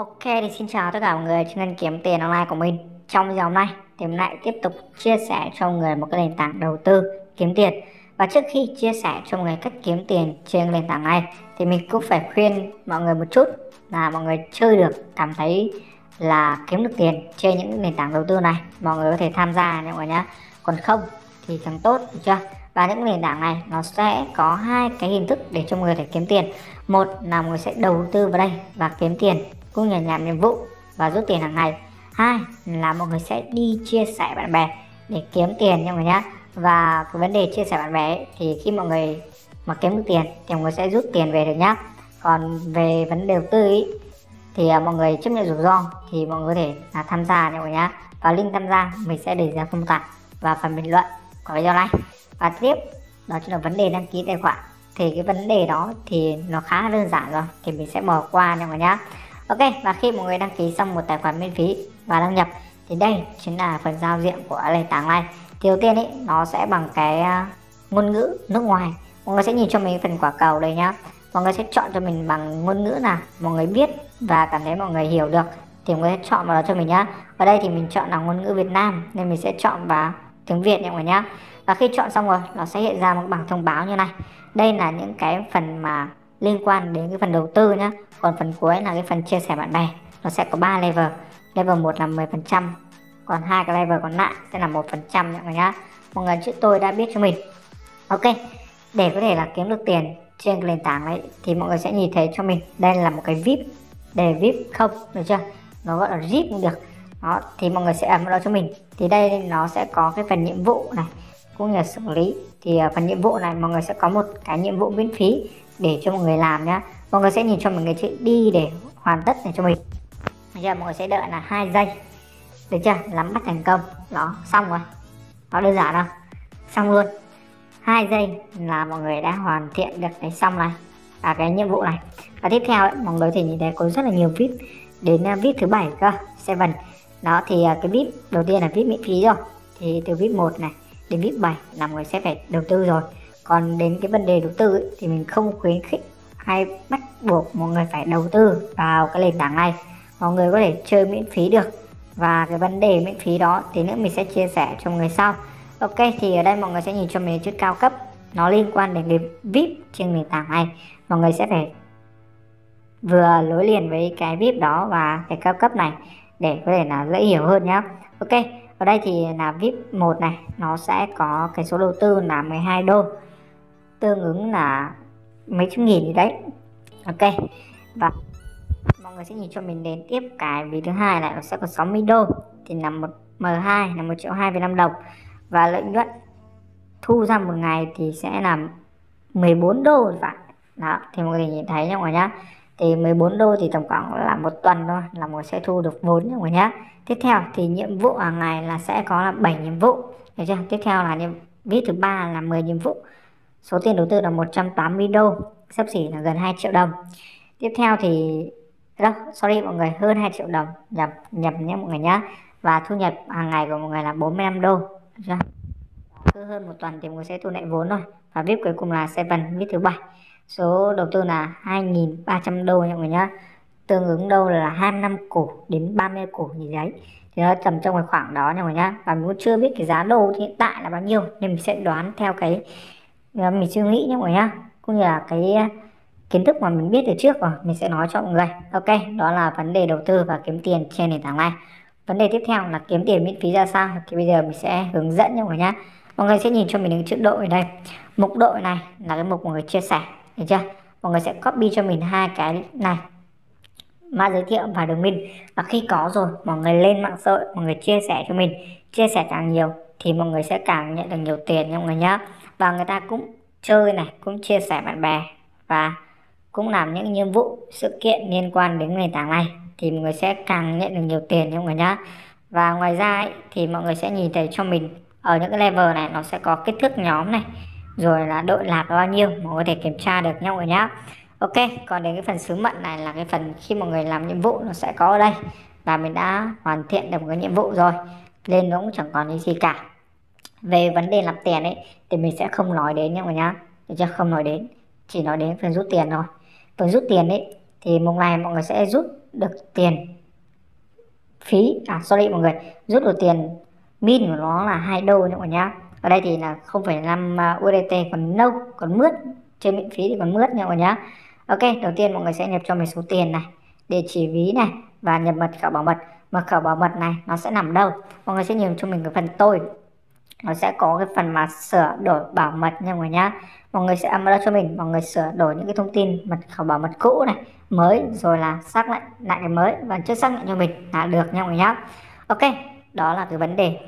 Ok thì xin chào tất cả mọi người trên kênh kiếm tiền online của mình Trong video hôm nay thì mình lại tiếp tục chia sẻ cho mọi người một cái nền tảng đầu tư kiếm tiền. Và trước khi chia sẻ cho mọi người cách kiếm tiền trên nền tảng này, Thì mình cũng phải khuyên mọi người một chút là mọi người chơi được, cảm thấy là kiếm được tiền trên những nền tảng đầu tư này. Mọi người có thể tham gia nha mọi người nhé Còn không thì càng tốt, được chưa? Và những nền tảng này nó sẽ có hai cái hình thức để cho mọi người thể kiếm tiền. Một là mọi người sẽ đầu tư vào đây và kiếm tiền cũng như làm nhiệm vụ và rút tiền hàng ngày. Hai là mọi người sẽ đi chia sẻ bạn bè để kiếm tiền nha mọi người nhé và cái vấn đề chia sẻ bạn bè ấy, thì khi mọi người mà kiếm được tiền thì mọi người sẽ rút tiền về được nhá. Còn về vấn đề đầu tư ý, thì à, mọi người chấp nhận rủi ro thì mọi người có thể là tham gia nha mọi người nhé và link tham gia mình sẽ để ra phần tả và phần bình luận của video này. Và tiếp đó chính là vấn đề đăng ký tài khoản. Thì cái vấn đề đó thì nó khá đơn giản rồi thì mình sẽ bỏ qua nha mọi người nhé Ok, và khi mọi người đăng ký xong một tài khoản miễn phí và đăng nhập, thì đây chính là phần giao diện của nền tảng này thì đầu tiên ý, nó sẽ bằng cái à, ngôn ngữ nước ngoài. Mọi người sẽ nhìn cho mình phần quả cầu đây nhá. Mọi người sẽ chọn cho mình bằng ngôn ngữ nào mọi người biết và cảm thấy mọi người hiểu được, thì mọi người sẽ chọn vào đó cho mình nhá. Ở đây thì mình chọn là ngôn ngữ Việt Nam, nên mình sẽ chọn vào tiếng Việt nha mọi người nhá. Và khi chọn xong rồi, nó sẽ hiện ra một bảng thông báo như này. Đây là những cái phần mà liên quan đến cái phần đầu tư nhá. Còn phần cuối là cái phần chia sẻ bạn bè. Nó sẽ có 3 level. Level 1 là 10 phần trăm. Còn hai cái level còn lại sẽ là một phần trăm mọi người nhá. Mọi người, chữ tôi đã biết cho mình. Ok. Để có thể là kiếm được tiền trên cái nền tảng đấy thì mọi người sẽ nhìn thấy cho mình. Đây là một cái vip. Để vip không, được chưa? Nó gọi là vip cũng được. Đó, thì mọi người sẽ ấn vào đó cho mình. Thì đây nó sẽ có cái phần nhiệm vụ này, cũng như là xử lý. Thì ờ, phần nhiệm vụ này mọi người sẽ có một cái nhiệm vụ miễn phí để cho mọi người làm nhá. Mọi người sẽ nhìn cho mình cái chữ đi để hoàn tất này cho mình. Bây giờ mọi người sẽ đợi là hai giây. Được chưa? Nắm bắt thành công. Đó xong rồi. Nó đơn giản không xong luôn. Hai giây là mọi người đã hoàn thiện được cái xong này. Và cái nhiệm vụ này. Và tiếp theo ấy, mọi người thì nhìn thấy có rất là nhiều vip đến à, vip thứ bảy cơ seven. Đó thì à, cái vip đầu tiên là vip miễn phí rồi. Thì từ vip 1 này đến vip 7 là mọi người sẽ phải đầu tư rồi còn đến cái vấn đề đầu tư ấy, thì mình không khuyến khích hay bắt buộc mọi người phải đầu tư vào cái nền tảng này. Mọi người có thể chơi miễn phí được. Và cái vấn đề miễn phí đó thì nữa mình sẽ chia sẻ cho người sau. Ok thì ở đây mọi người sẽ nhìn cho mình chút cao cấp. Nó liên quan đến cái vip trên nền tảng này. Mọi người sẽ phải vừa nối liền với cái vip đó và cái cao cấp này để có thể là dễ hiểu hơn nhá. Ok ở đây thì là vip 1 này. Nó sẽ có cái số đầu tư là 12 đô tương ứng là mấy trăm nghìn gì đấy. Ok. Và mọi người sẽ nhìn cho mình đến tiếp cái ví thứ hai này, nó sẽ có 60 đô thì là một M2 là một triệu hai năm đồng. Và lợi nhuận thu ra một ngày thì sẽ là 14 đô phải. Đó, thì mọi người nhìn thấy nha mọi người nhá. Thì 14 đô thì tổng cộng là một tuần thôi là mọi người sẽ thu được vốn nha mọi người nhá. Tiếp theo thì nhiệm vụ hàng ngày là sẽ có là 7 nhiệm vụ, được chưa? Tiếp theo là nhiệm viết thứ ba là 10 nhiệm vụ số tiền đầu tư là 180 đô, sắp xỉ là gần 2 triệu đồng. Tiếp theo thì đâu sorry mọi người, hơn 2 triệu đồng, nhập nhập nhé mọi người nhá. Và thu nhập hàng ngày của mọi người là 45 đô. Được cứ hơn một tuần thì mọi người sẽ thu lại vốn rồi và VIP cuối cùng là seven VIP thứ bảy. Số đầu tư là 2.300 đô nha mọi người nhá. Tương ứng đâu là 25 củ đến 30 củ gì đấy. Thì nó tầm trong cái khoảng đó nha mọi người nhá. Và mình cũng chưa biết cái giá đô hiện tại là bao nhiêu, nên mình sẽ đoán theo cái Dạ, mình suy nghĩ nhé mọi người nhá. Cũng như là cái ờ, kiến thức mà mình biết từ trước rồi, mình sẽ nói cho mọi người. Ok, đó là vấn đề đầu tư và kiếm tiền trên nền tảng này. Vấn đề tiếp theo là kiếm tiền miễn phí ra sao? Thì bây giờ mình sẽ hướng dẫn cho mọi người nhá. Mọi người sẽ nhìn cho mình những chữ đội ở đây. Mục đội này là cái mục mọi người chia sẻ, được chưa? Mọi người sẽ copy cho mình hai cái này. Mã giới thiệu và đường link và khi có rồi, mọi người lên mạng xã hội, mọi người chia sẻ cho mình. Chia sẻ càng nhiều thì mọi người sẽ càng nhận được nhiều tiền nha mọi người nhá và người ta cũng chơi này cũng chia sẻ bạn bè và cũng làm những nhiệm vụ sự kiện liên quan đến nền tảng này. Thì mọi người sẽ càng nhận được nhiều tiền nha mọi người nhá. Và ngoài ra ấy, thì mọi người sẽ nhìn thấy cho mình ở những cái level này nó sẽ có kích thước nhóm này rồi là đội lạc bao nhiêu mọi người có thể kiểm tra được nha mọi người nhá. Ok còn đến cái phần sứ mệnh này là cái phần khi mọi người làm nhiệm vụ nó sẽ có ở đây. Và mình đã hoàn thiện được một cái nhiệm vụ rồi lên nó cũng chẳng còn gì cả về vấn đề làm tiền ấy thì mình sẽ không nói đến nha mọi nhá. Để cho không nói đến. Chỉ nói đến phần rút tiền thôi. Phần rút tiền ấy thì một ngày mọi người sẽ rút được tiền phí. À sorry mọi người. Rút được tiền min của nó là hai đô nha mọi nhá. Ở đây thì là 0,5 à, USDT còn nâu còn mướt. Trên miễn phí thì còn mướt nha mọi nhá. Ok đầu tiên mọi người sẽ nhập cho mình số tiền này địa chỉ ví này và nhập mật khẩu bảo mật. Mật khẩu bảo mật này nó sẽ nằm đâu? Mọi người sẽ nhìn cho mình cái phần tôi nó sẽ có cái phần mà sửa đổi bảo mật nha mọi người nhá. Mọi người sẽ à, upload đó cho mình mọi người sửa đổi những cái thông tin mật khẩu bảo mật cũ này mới rồi là xác lại lại cái mới và chưa xác nhận cho mình là được nha mọi người nhá. Ok đó là cái vấn đề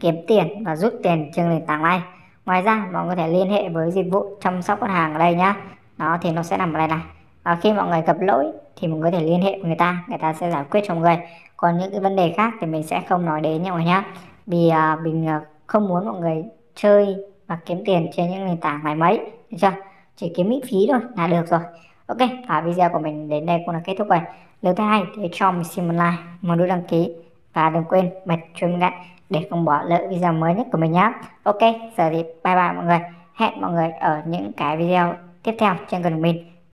kiếm tiền và rút tiền trên nền tảng này. Ngoài ra mọi người có thể liên hệ với dịch vụ chăm sóc khách hàng ở đây nhá. Đó thì nó sẽ nằm ở đây này. Và khi mọi người gặp lỗi thì mình có thể liên hệ với người ta người ta sẽ giải quyết cho mọi người. Còn những cái vấn đề khác thì mình sẽ không nói đến nha mọi người nhá. Vì uh, mình uh, không muốn mọi người chơi và kiếm tiền trên những nền tảng này mấy. Được chưa? Chỉ kiếm miễn phí thôi là được rồi. Ok, và video của mình đến đây cũng là kết thúc rồi. Nếu thấy hay thì cho mình xin một like, một nút đăng ký và đừng quên bật chuông gạch để không bỏ lỡ video mới nhất của mình nhé ok, giờ thì bye bye mọi người. Hẹn mọi người ở những cái video tiếp theo trên kênh của mình.